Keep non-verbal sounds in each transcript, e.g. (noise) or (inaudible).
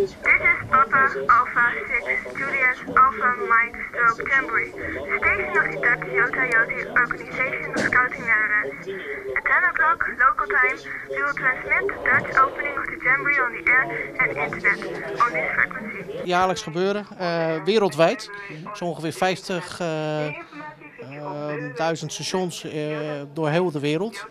Dit is Papa Alpha 6, Julius Alpha Mike Stroke Cambry. Station of Duck Yota Yoti Organization Scouting Netherlands. At 10 o'clock local time, we will transmit the Dutch opening of the Cambry on the air and internet on this frequency. Jaarlijks gebeuren, uh, wereldwijd. Zo ongeveer 50 uh, uh, duizend stations eh, door heel de wereld.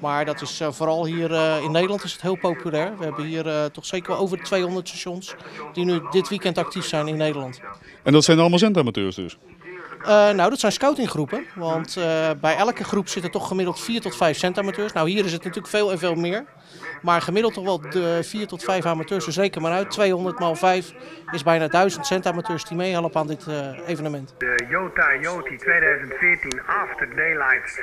Maar dat is uh, vooral hier uh, in Nederland is het heel populair. We hebben hier uh, toch zeker wel over 200 stations die nu dit weekend actief zijn in Nederland. En dat zijn allemaal zendamateurs dus? Nou, dat zijn scoutinggroepen. Want bij elke groep zitten toch gemiddeld 4 tot 5 centamateurs. Nou, hier is het natuurlijk veel en veel meer. Maar gemiddeld toch wel de 4 tot 5 amateurs. Dus reken maar uit. 200 maal 5 is bijna 1000 centamateurs die meehelpen aan dit uh, evenement. De Jota Joti 2014 After Daylight.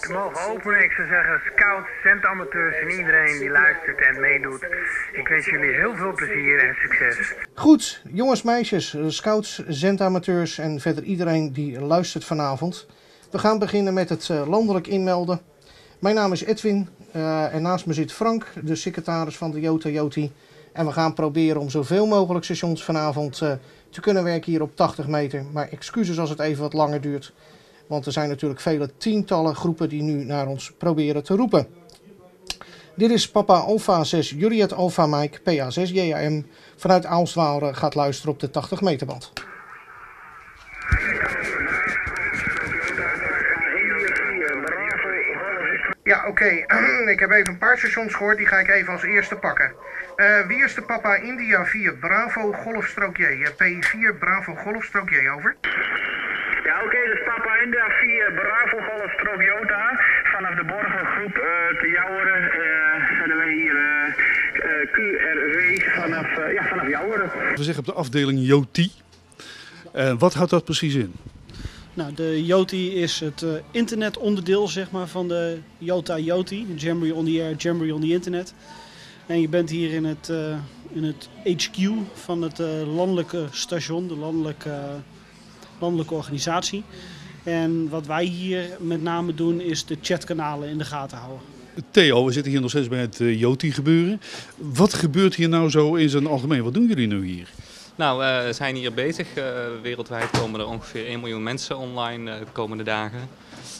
Te mogen openen, ik zou zeggen scouts, centamateurs en iedereen die luistert en meedoet. Ik wens jullie heel veel plezier en succes. Goed, jongens, meisjes, scouts, centamateurs en verder iedereen die luistert vanavond. We gaan beginnen met het uh, landelijk inmelden. Mijn naam is Edwin uh, en naast me zit Frank, de secretaris van de Jota Joti. En we gaan proberen om zoveel mogelijk stations vanavond uh, te kunnen werken hier op 80 meter. Maar excuses als het even wat langer duurt. Want er zijn natuurlijk vele tientallen groepen die nu naar ons proberen te roepen. Dit is Papa Alpha 6 Juliet Alpha Mike PA6 JAM vanuit Aalswaalre gaat luisteren op de 80 meter Ja, oké. Okay. (clears throat) ik heb even een paar stations gehoord, die ga ik even als eerste pakken. Uh, wie is de papa India 4 Bravo Golfstrook J? P4 Bravo Golfstrook J, over. Ja, oké, okay, dus papa India 4 Bravo Golfstrook Jota. Vanaf de Borgengroep uh, te Jouweren uh, hebben wij hier QRW vanaf, ja, vanaf Jouweren. We zeggen op de afdeling Joti. wat houdt dat precies in? Nou, de Yoti is het uh, internetonderdeel zeg maar, van de Jota Yoti, Jamboree on the Air, Jamboree on the Internet. En je bent hier in het, uh, in het HQ van het uh, landelijke station, de landelijke, landelijke organisatie. En wat wij hier met name doen is de chatkanalen in de gaten houden. Theo, we zitten hier nog steeds bij het Yoti gebeuren. Wat gebeurt hier nou zo in zijn algemeen? Wat doen jullie nu hier? Nou, we zijn hier bezig. Uh, wereldwijd komen er ongeveer 1 miljoen mensen online uh, de komende dagen.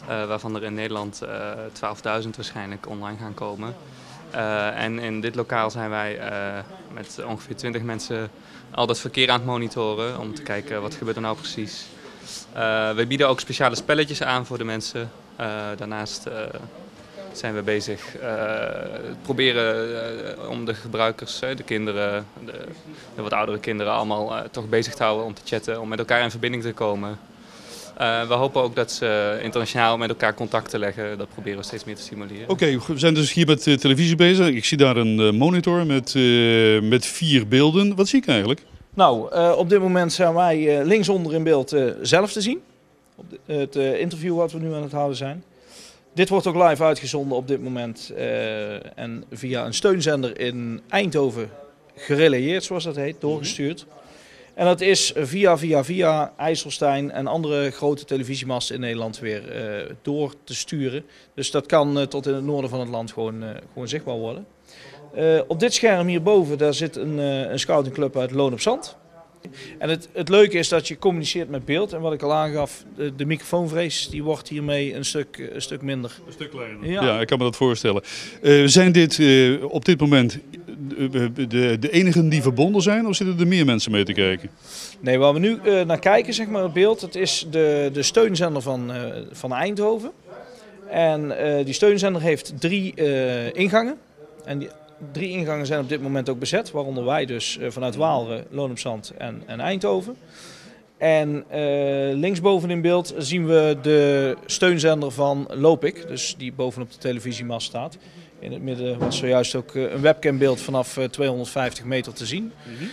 Waarvan er in Nederland 12.000 waarschijnlijk online gaan komen. en in dit lokaal zijn wij met ongeveer 20 mensen al dat verkeer aan het monitoren. Om te kijken wat gebeurt er nou precies. we bieden ook speciale spelletjes aan voor de mensen. daarnaast zijn we bezig uh, proberen uh, om de gebruikers, de kinderen, de, de, wat oudere kinderen allemaal uh, toch bezig te houden om te chatten, om met elkaar in verbinding te komen. we hopen ook dat ze internationaal met elkaar contact te leggen. Dat proberen we steeds meer te stimuleren. Oké, okay, we zijn dus hier met televisie bezig. Ik zie daar een monitor met, met vier beelden. Wat zie ik eigenlijk? Nou, op dit moment zijn wij linksonder in beeld zelf te zien. Op de, het interview wat we nu aan het houden zijn. Dit wordt ook live uitgezonden op dit moment uh, en via een steunzender in Eindhoven gerelayeerd, zoals dat heet, doorgestuurd. En dat is via, via, via IJsselstein en andere grote televisiemasten in Nederland weer uh, door te sturen. Dus dat kan uh, tot in het noorden van het land gewoon, gewoon zichtbaar worden. op dit scherm hierboven daar zit een, een scoutingclub uit Loon op Zand. En het, het leuke is dat je communiceert met beeld. En wat ik al aangaf, de, de microfoonvrees die wordt hiermee een stuk, een stuk minder. Een stuk kleiner. Ja, ja ik kan me dat voorstellen. Uh, zijn dit uh, op dit moment de, de, de enigen die verbonden zijn of zitten er meer mensen mee te kijken? Nee, waar we nu uh, naar kijken, zeg maar, het beeld, het is de, de steunzender van, van Eindhoven. En die steunzender heeft drie ingangen. En die, drie ingangen zijn op dit moment ook bezet, waaronder wij dus eh, vanuit Waalre, Loon op Zand en, en Eindhoven. En uh, linksboven in beeld zien we de steunzender van Lopik, dus die bovenop de televisiemast staat. In het midden was zojuist ook eh, een webcambeeld vanaf 250 meter te zien. Mm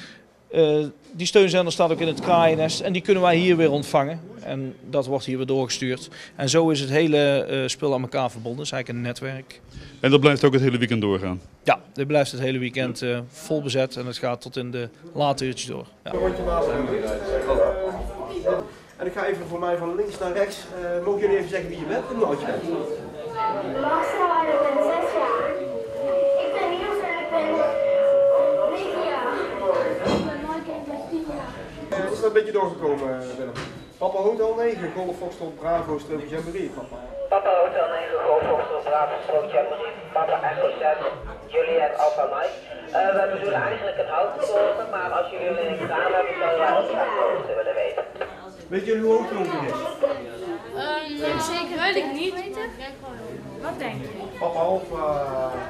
uh, die steunzender staat ook in het kraaiennest en die kunnen wij hier weer ontvangen. En dat wordt hier weer doorgestuurd. En zo is het hele uh, spul aan elkaar verbonden. Het is eigenlijk een netwerk. En dat blijft ook het hele weekend doorgaan? Ja, dit blijft het hele weekend uh, vol bezet en het gaat tot in de late uurtjes door. Ja. En ik ga even voor mij van links naar rechts. Uh, mogen jullie even zeggen wie je bent en hoe oud je bent? Marcel en ik ben 6 jaar. Is er een beetje doorgekomen, eh, Willem? Papa Hotel 9, Golf Foxtrot Bravo, Strook Jamboree, papa. Papa Hotel 9, Golf Foxtrot Bravo, Strook Jamboree, Papa Echo 6, Juliet Alpha Mike. Uh, we bedoelen eigenlijk een autoboten, maar als jullie een gedaan hebben, zouden wij ook graag hoogte willen weten. Weet jullie hoe hoog ongeveer is? Um, zeker weet ik niet. Wat denk je? Papa Alpha,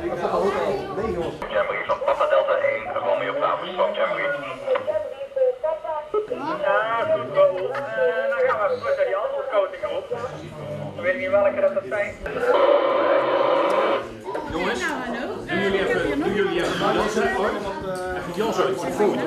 uh, Papa Hotel 9 was. Jamboree van Papa Delta 1, Romeo Bravo, Strook Jamboree. Ja, goed. Uh, dan gaan we die andere scouting op. Ik weet niet welke dat, dat zijn. Jongens, doen jullie even, doen jullie even Jan zo voor? Even Jan zo voor de foto.